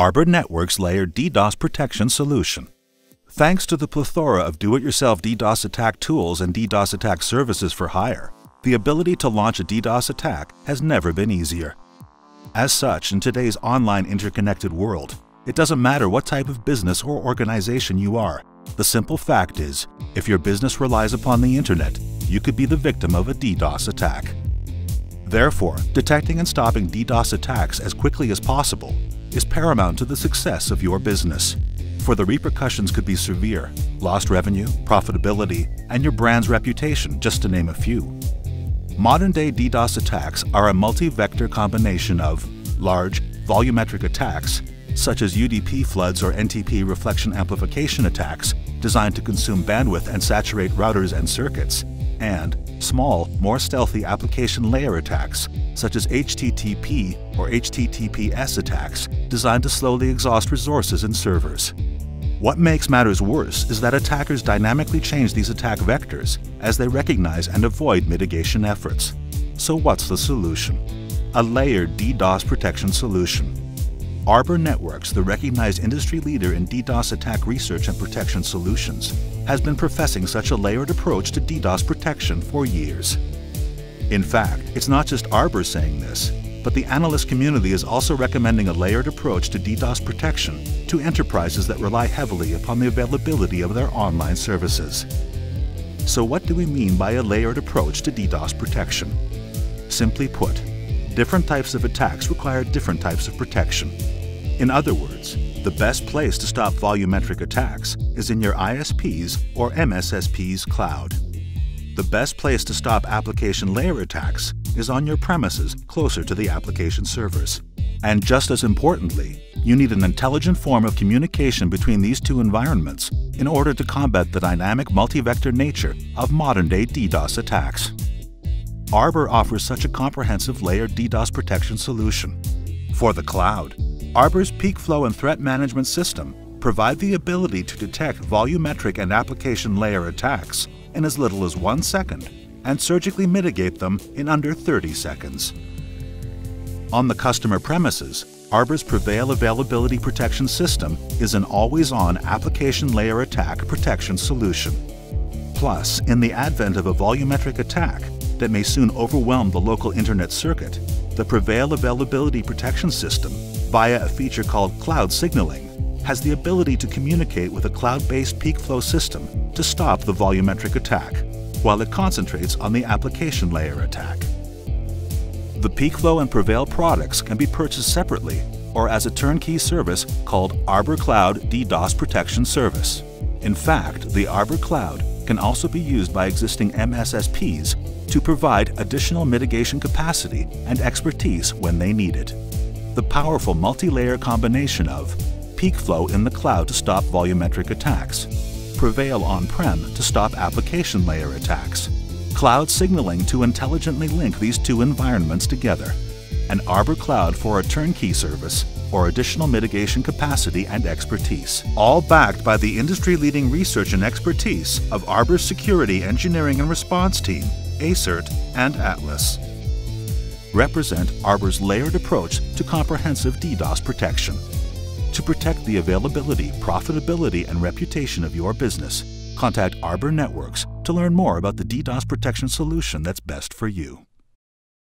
Arbor Networks layered DDoS protection solution. Thanks to the plethora of do-it-yourself DDoS attack tools and DDoS attack services for hire, the ability to launch a DDoS attack has never been easier. As such, in today's online interconnected world, it doesn't matter what type of business or organization you are. The simple fact is, if your business relies upon the internet, you could be the victim of a DDoS attack. Therefore, detecting and stopping DDoS attacks as quickly as possible is paramount to the success of your business for the repercussions could be severe lost revenue, profitability, and your brand's reputation, just to name a few. Modern day DDoS attacks are a multi vector combination of large, volumetric attacks, such as UDP floods or NTP reflection amplification attacks designed to consume bandwidth and saturate routers and circuits, and small, more stealthy application layer attacks, such as HTTP or HTTPS attacks designed to slowly exhaust resources in servers. What makes matters worse is that attackers dynamically change these attack vectors as they recognize and avoid mitigation efforts. So what's the solution? A layered DDoS protection solution. Arbor Networks, the recognized industry leader in DDoS attack research and protection solutions, has been professing such a layered approach to DDoS protection for years. In fact, it's not just Arbor saying this, but the analyst community is also recommending a layered approach to DDoS protection to enterprises that rely heavily upon the availability of their online services. So what do we mean by a layered approach to DDoS protection? Simply put, different types of attacks require different types of protection. In other words, the best place to stop volumetric attacks is in your ISP's or MSSP's cloud. The best place to stop application layer attacks is on your premises closer to the application servers. And just as importantly, you need an intelligent form of communication between these two environments in order to combat the dynamic multi-vector nature of modern-day DDoS attacks. Arbor offers such a comprehensive layered DDoS protection solution. For the cloud, Arbor's Peakflow and threat management system provide the ability to detect volumetric and application layer attacks in as little as one second and surgically mitigate them in under 30 seconds. On the customer premises, Arbor's Pravail Availability Protection System is an always-on application layer attack protection solution. Plus, in the advent of a volumetric attack that may soon overwhelm the local internet circuit, the Pravail Availability Protection System, via a feature called Cloud Signaling, has the ability to communicate with a cloud-based Peakflow system to stop the volumetric attack while it concentrates on the application layer attack. The Peakflow and Pravail products can be purchased separately or as a turnkey service called Arbor Cloud DDoS Protection Service. In fact, the Arbor Cloud can also be used by existing MSSPs to provide additional mitigation capacity and expertise when they need it. The powerful multi-layer combination of Peakflow in the cloud to stop volumetric attacks, Pravail on-prem to stop application layer attacks. Cloud signaling to intelligently link these two environments together. And Arbor Cloud for a turnkey service or additional mitigation capacity and expertise. All backed by the industry-leading research and expertise of Arbor's security engineering and response team, ASERT, and Atlas. Represent Arbor's layered approach to comprehensive DDoS protection to protect the availability, profitability, and reputation of your business. Contact Arbor Networks to learn more about the DDoS protection solution that's best for you.